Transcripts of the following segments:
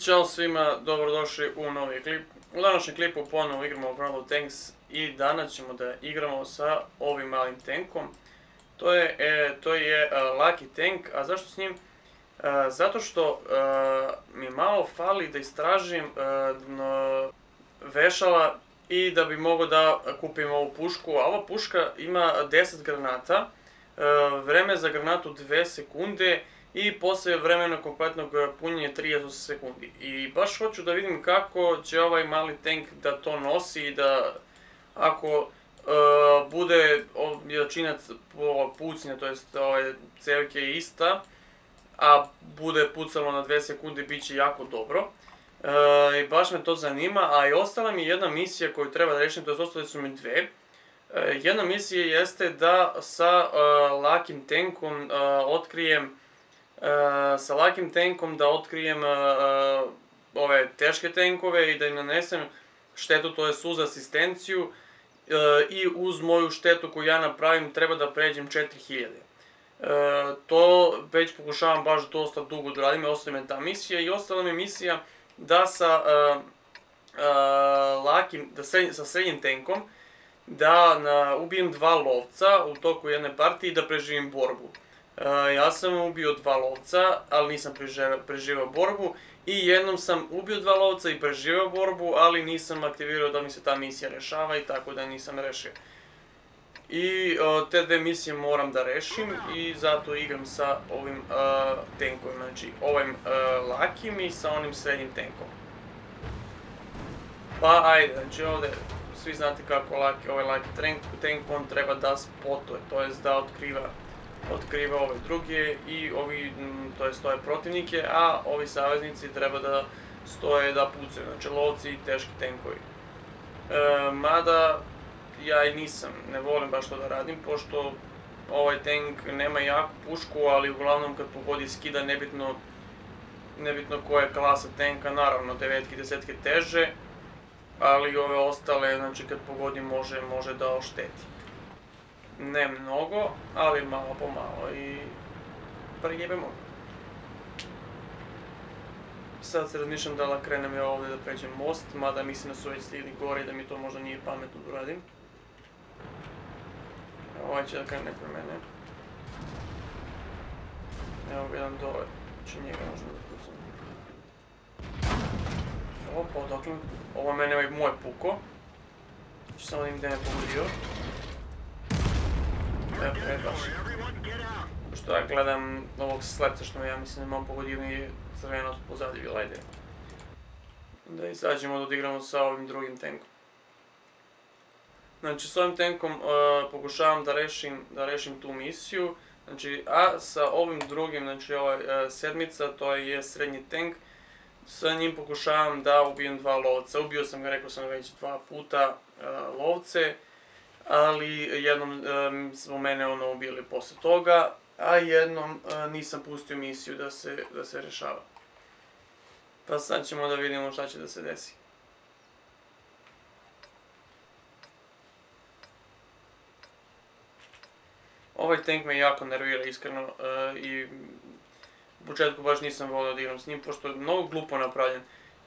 ćao svima, dobrodošli u novi klip. U današnjem klipu ponovo igramo World of Tanks i danas ćemo da igramo sa ovim malim tankom. To je, e, to je uh, Lucky Tank, a zašto s njim? Uh, zato što mi malo fali da istražim vešala i da bi mogao da kupim ovu pušku. A ova puška ima 10 granata, vreme za granatu 2 sekunde i posle vremena kompletnog punjenja 30 sekundi. I baš hoću da vidim kako će ovaj mali tank da to nosi i da ako uh, bude jačina pucnja, to jest ove cevke ista, a bude pucalo na 2 sekunde, bit će jako dobro. E, I baš me to zanima, a i ostala mi jedna misija koju treba da rešim, to je ostale su mi dve. Jedna misija jeste da sa lakim tankom uh, otkrijem Eh, sa lakim tenkom da otkrijem uh, ove teške tenkove i da im nanesem štetu, to je uz asistenciju uh, i uz moju štetu koju ja napravim treba da pređem 4000. Uh, to već pokušavam baš dosta dugo da radim, ostala me ta misija i ostala mi misija da sa lakim, da sred, sa srednjim tenkom da na, ubijem dva lovca u toku jedne partije i da preživim borbu. Ja sam ubio dva lovca, ali nisam preživao, borbu. I jednom sam ubio dva lovca i preživao borbu, ali nisam aktivirao da mi se ta misija rešava i tako da nisam rešio. I te dve misije moram da rešim i zato igram sa ovim uh, tenkom, znači ovim lakim i sa onim srednjim tenkom. Pa ajde, znači ovde svi znate kako laki, ovaj laki tank on treba da spotuje, to jest da otkriva otkriva ove druge i ovi, to je stoje protivnike, a ovi saveznici treba da stoje da pucaju, znači lovci i teški tenkovi. E, mada ja i nisam, ne volim baš to da radim, pošto ovaj tank nema jaku pušku, ali uglavnom kad pogodi skida nebitno nebitno koja je klasa tenka, naravno devetke i desetke teže, ali ove ostale, znači kad pogodi može, može da ošteti ne mnogo, ali malo po malo i prijebemo. Sad se razmišljam da la krenem ja ovde da pređem most, mada mislim da su već stigli gore i da mi to možda nije pametno da uradim. Ovaj će da krene pre mene. Evo ga jedan dole, znači njega možemo da pucam. Opa, odakle, ovo mene ovaj moj puko. Znači samo da im gde me pogodio. E, baš. Pošto ja gledam ovog slepca što ja mislim da imam pogodio i crveno pozadnji ajde. Da izađemo da odigramo sa ovim drugim tenkom. Znači, s ovim tenkom uh, pokušavam da rešim, da rešim tu misiju. Znači, a sa ovim drugim, znači ova uh, sedmica, to je srednji tank, sa njim pokušavam da ubijem dva lovca. Ubio sam ga, rekao sam već, dva puta uh, lovce ali jednom smo mene ono ubili posle toga, a jednom nisam pustio misiju da se, da se rešava. Pa sad ćemo da vidimo šta će da se desi. Ovaj tank me jako nervira iskreno i u početku baš nisam volio da igram s njim, pošto je mnogo glupo napravljen.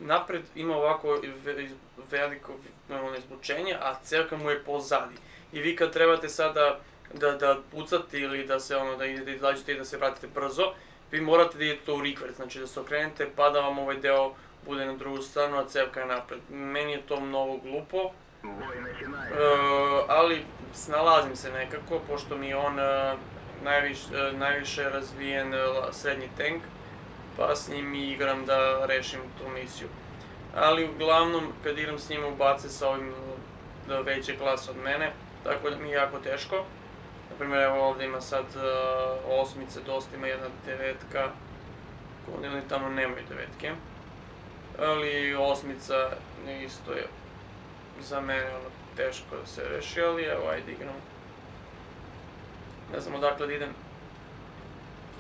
Napred ima ovako veliko izbučenje, a celka mu je pozadi i vi kad trebate sada da, da pucate ili da se ono, da idete, izađete i da se vratite brzo, vi morate da idete u rikvert, znači da se okrenete pa da vam ovaj deo bude na drugu stranu, a cevka je napred. Meni je to mnogo glupo, e, ali snalazim se nekako, pošto mi je on e, najviš, e, najviše razvijen srednji tank, pa s njim igram da rešim tu misiju. Ali uglavnom, kad igram s njim ubace sa ovim da veće klasa od mene, tako da mi je jako teško. Naprimjer, evo ovde ima sad uh, osmice, dosta ima jedna devetka, oni tamo nemaju devetke. Ali osmica isto je za mene teško da se reši, ali evo ajde igram. Ne znam odakle da idem.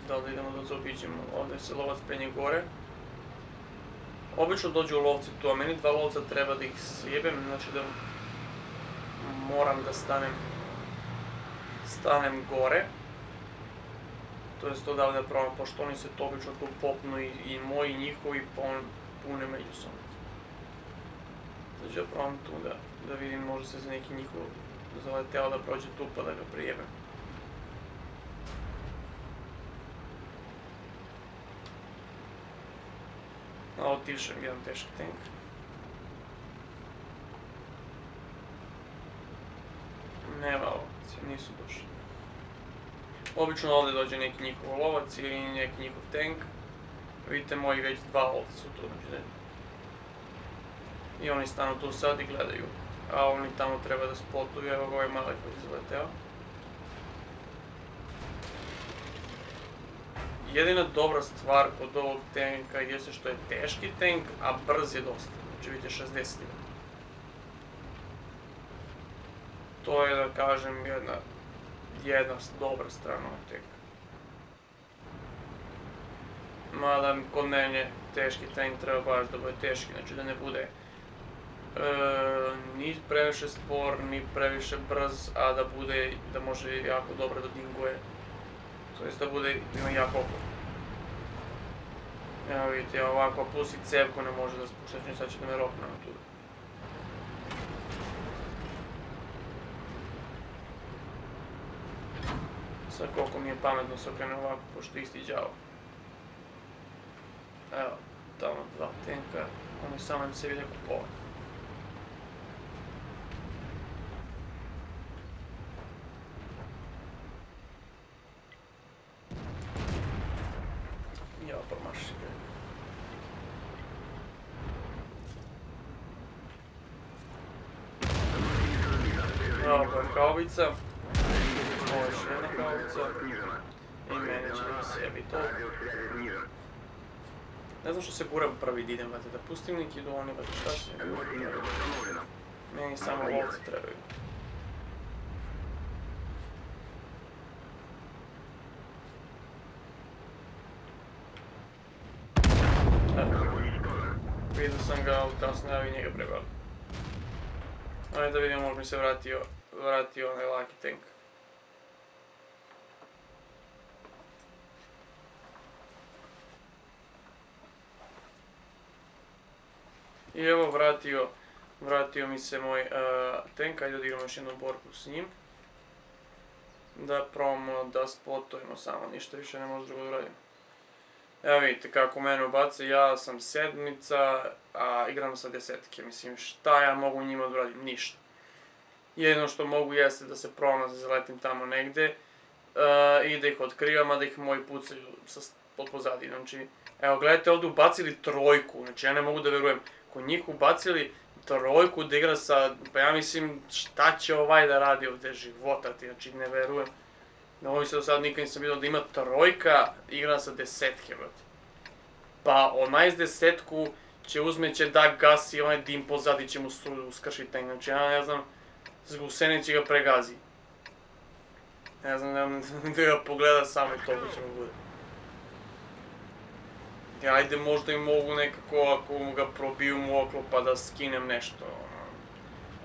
Da li da idemo da zaobiđemo, ovde se lovac penje gore. Obično dođu lovci tu, a meni dva lovca treba da ih sjebem, znači da moram da stanem stanem gore to jest odavde da probam, pošto oni se to obično tu popnu i, i moji i njihovi, pa pune međusobno. Ću ja probam tu da, da vidim možda se za neki njihov zaleteo da prođe tu pa da ga prijebem. A otišem jedan teški tank. Nema opcije, nisu došli. Obično ovdje dođe neki njihov lovac ili neki njihov tank. Vidite, moji već dva ovdje su tu, znači da I oni stanu tu sad i gledaju. A oni tamo treba da spotuju, evo ovaj mali koji izleteo. Jedina dobra stvar kod ovog tanka jeste što je teški tank, a brz je dosta. Znači vidite 60 To je da kažem jedna, jedna dobra strana ovog tanka. Mada kod mene teški tank treba baš da bude teški, znači da ne bude E, ni previše spor, ni previše brz, a da bude, da može jako dobro da dinguje. To jest da bude, ima jako opor. Evo vidite, ovako, plus i cevku ne može da spušta, znači sad će da me rokne na tu. Sad koliko mi je pametno se okrene ovako, pošto isti đavo. Evo, tamo dva tenka, oni samo im se vide kupovati. Kaubica. Ovo je još jedna. I meni će mi sebi to. Ne znam što se guram prvi da idem, vate, da pustim neki do oni, vate, šta se ne Meni samo lovci trebaju. Vidio sam ga, ali tamo sam ja i njega prebali. Ajde da vidimo, možda mi se vratio vratio onaj laki tank. I evo vratio, vratio mi se moj uh, tank, ajde da igramo još jednu borbu s njim. Da probamo da spotujemo samo, ništa više ne može drugo da uradim. Evo vidite kako mene ubace, ja sam sedmica, a igram sa desetke, mislim šta ja mogu njima da uradim, ništa. Jedino što mogu jeste da se probam da zaletim tamo negde uh, i da ih otkrivam, a da ih moji pucaju sa, pod pozadinom. Znači, evo, gledajte ovdje ubacili trojku, znači ja ne mogu da verujem. Kod njih ubacili trojku da igra sa, pa ja mislim šta će ovaj da radi ovdje života ti, znači ne verujem. Na ovoj se do sada nikad nisam vidio da ima trojka, igra sa desetke, brate. Pa onaj s desetku će uzmeće da gasi onaj dim pozadi će mu uskršiti znači ja ne znam сгусени, че го прегази. Е, аз не знам да я погледа сам и толкова ще му бъде. И айде може да и мога некако, ако му го пробил мокро, па да скинем нещо.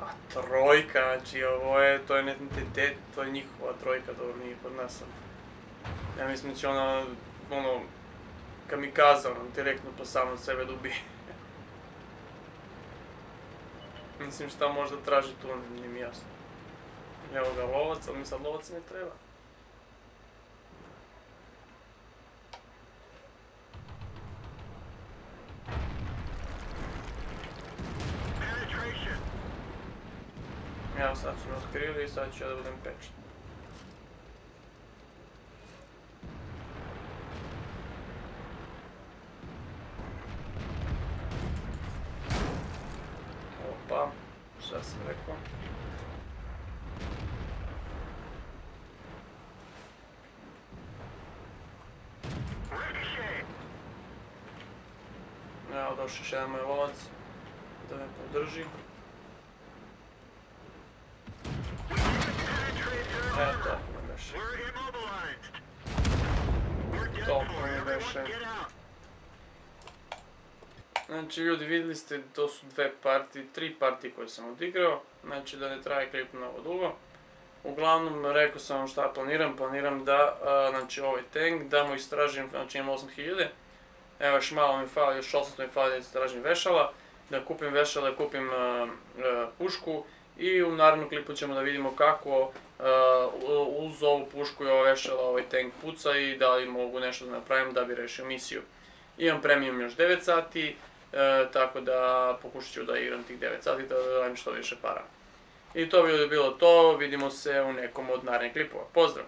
А тройка, че ово е, той не дете, той е никаква тройка, да ние под поднасам. съм. мисля, че će ona, ono, kamikazano, direktno pa sam na sebe dobi. Mislim šta možda traži tu, nije mi jasno. Evo ga lovac, ali mi sad lovac ne treba. Evo sad su me otkrili i sad ću ja da budem pečen. šta sam rekao. Evo došao još jedan moj lovac da me podrži. Evo to me beše. Toliko me beše. Znači ljudi vidjeli ste, to su dve partije, tri partije koje sam odigrao, znači da ne traje klip mnogo dugo. Uglavnom, rekao sam vam šta planiram, planiram da, znači ovaj tank, da mu istražim, znači imam 8000, Evo još malo mi fali, još 800 mi fali da se tražim vešala. Da kupim vešala, da kupim uh, uh, pušku i u narednom klipu ćemo da vidimo kako uh, uz ovu pušku i ova vešala ovaj tank puca i da li mogu nešto da napravim da bi rešio misiju. Imam premium još 9 sati, e, tako da pokušat ću da igram tih 9 sati da dajem što više para. I to bi bilo to, vidimo se u nekom od narednih klipova. Pozdrav!